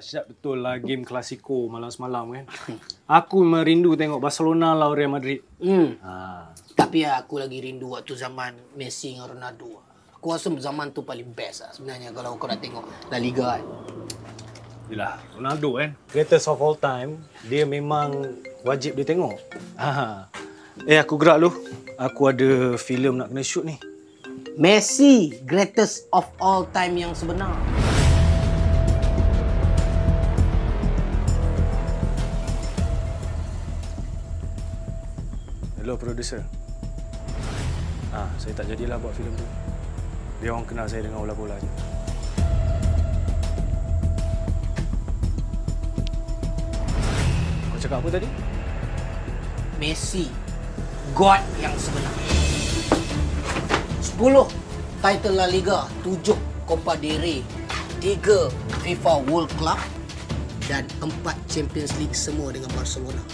Dahsyat betul lah game klasiko malam semalam kan. Aku memang rindu tengok Barcelona lawan Real Madrid. Hmm. Ha. Tapi aku lagi rindu waktu zaman Messi dengan Ronaldo. Aku rasa zaman tu paling best lah sebenarnya kalau kau nak tengok La Liga kan. Yelah, Ronaldo kan. Greatest of all time, dia memang wajib dia tengok. Ha. Eh, aku gerak lu. Aku ada filem nak kena shoot ni. Messi, greatest of all time yang sebenar. Hello, producer. Ah, saya tak jadilah buat filem tu. Biar orang kenal saya dengan bola-bola je. Kau cakap apa tadi? Messi, God yang sebenar. 10 title La Liga, 7 Copa del Rey, 3 FIFA World Club dan 4 Champions League semua dengan Barcelona.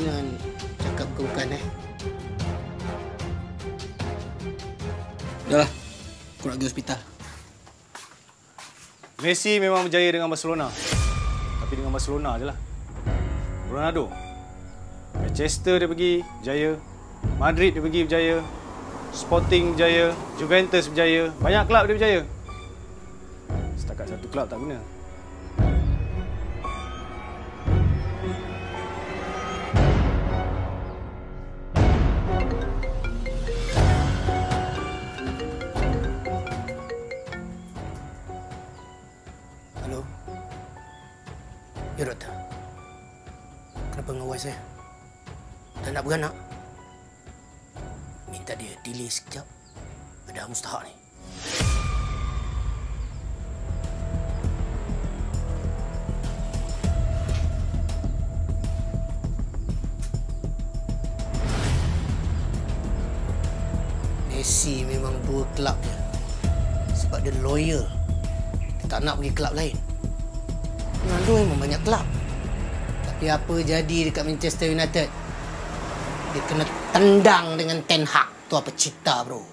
Jangan cakap kau bukan eh. Dah lah, aku nak pergi hospital. Messi memang berjaya dengan Barcelona. Tapi dengan Barcelona je lah. Ronaldo. Manchester dia pergi, berjaya. Madrid dia pergi, berjaya. Sporting berjaya. Juventus berjaya. Banyak kelab dia berjaya. Setakat satu kelab tak guna. Halo. Ya doktor. Kenapa ngawal saya? Tak nak beranak? Minta dia delay sekejap. Ada mustahak ni. Messi memang dua kelab dia. Sebab dia loyal. Dia tak nak pergi kelab lain. Ronaldo memang banyak kelab. Tapi apa jadi dekat Manchester United? Dia kena tendang dengan Ten Hag. Tu apa cerita bro?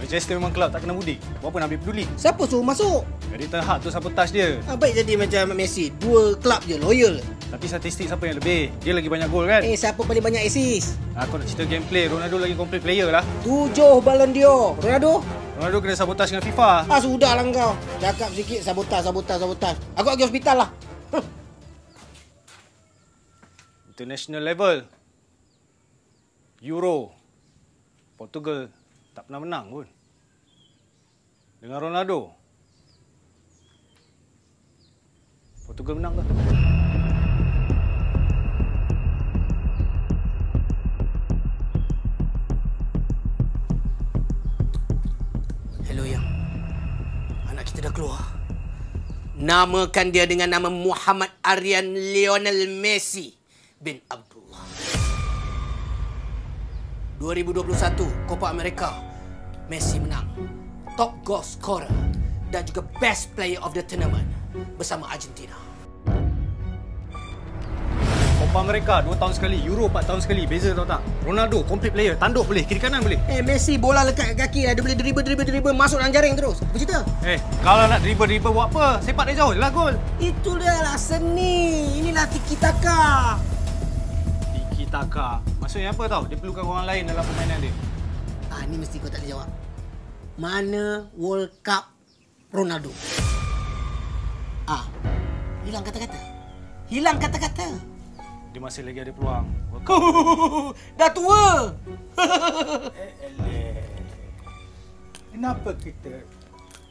Manchester memang kelab tak kena budi. Buat apa nak ambil peduli? Siapa suruh masuk? Jadi Ten Hag tu sabotage dia. Ah, baik jadi macam Messi. Dua kelab je, loyal. Tapi statistik siapa yang lebih? Dia lagi banyak gol kan? Eh, siapa paling banyak assist? Aku nak cerita gameplay. Ronaldo lagi complete player lah. Tujuh Ballon d'Or. Ronaldo? Ronaldo kena sabotage dengan FIFA. Ah, sudahlah kau. Cakap sikit, sabotaj, sabotaj, sabotaj. Aku pergi hospital lah. Huh. International level. Euro. Portugal tak pernah menang pun. Dengan Ronaldo. Portugal menang ke? Dah keluar. Namakan dia dengan nama Muhammad Aryan Lionel Messi bin Abdullah. 2021 Copa America Messi menang. Top goal scorer Dan juga best player of the tournament Bersama Argentina Copa America 2 tahun sekali, Euro 4 tahun sekali. Beza tahu tak? Ronaldo complete player, tanduk boleh, kiri kanan boleh. Eh Messi bola lekat kat kaki lah Dia boleh dribble dribble dribble Masuk dalam jaring terus Apa cerita? Eh, kalau nak dribble-dribble buat apa? Sepak dia jauh lah gol. Itu dia lah seni Inilah tiki taka Tiki taka. Maksudnya apa tau? Dia perlukan orang lain dalam permainan dia. Ah, ni mesti kau tak boleh jawab. Mana World Cup Ronaldo? Ah, hilang kata-kata. Hilang kata-kata. Dia masih lagi ada peluang. Dah tua. Eleh. Kenapa kita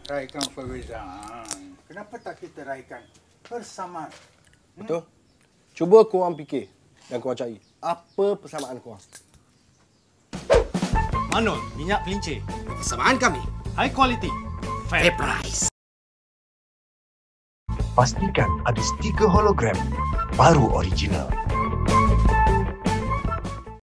raikan perbezaan? Kenapa tak kita raikan persamaan? Betul? Cuba korang fikir dan korang cari. Apa persamaan korang? Manol, minyak pelincir. Persamaan kami. High quality. Fair price. Pastikan ada stiker hologram baru original.